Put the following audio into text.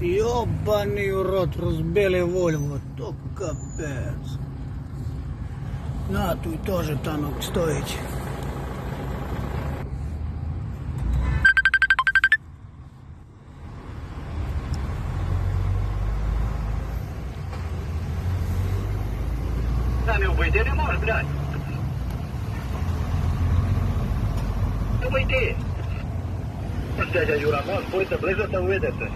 Ёбаный урод разбили Вольво, то капец. На, тут тоже танок стоит. Да, не обойти не можеш, блядь. Не обойти. Дядя Юра, може, будете близо да уидете.